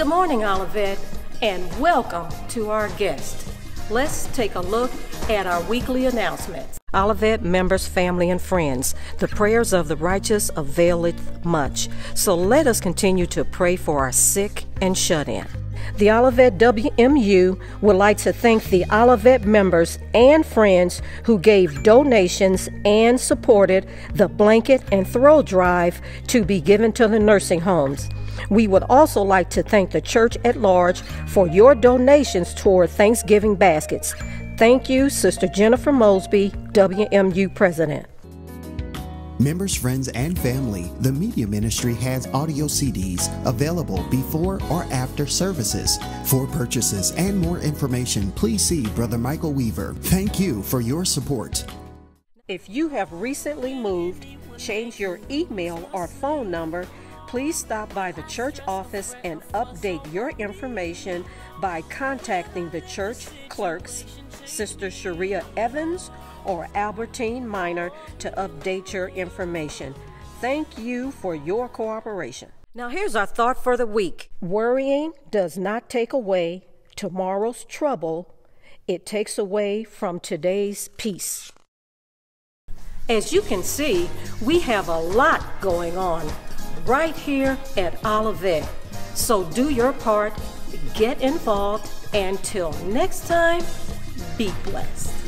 Good morning, Olivet, and welcome to our guest. Let's take a look at our weekly announcements. Olivet members, family, and friends, the prayers of the righteous availeth much. So let us continue to pray for our sick and shut in. The Olivet WMU would like to thank the Olivet members and friends who gave donations and supported the blanket and throw drive to be given to the nursing homes. We would also like to thank the church at large for your donations toward Thanksgiving baskets. Thank you, Sister Jennifer Mosby, WMU President. Members, friends, and family, the Media Ministry has audio CDs available before or after services. For purchases and more information, please see Brother Michael Weaver. Thank you for your support. If you have recently moved, changed your email or phone number, please stop by the church office and update your information by contacting the church clerks, Sister Sharia Evans or Albertine Minor to update your information. Thank you for your cooperation. Now, here's our thought for the week Worrying does not take away tomorrow's trouble, it takes away from today's peace. As you can see, we have a lot going on right here at Olivet. So do your part, get involved, and till next time, be blessed.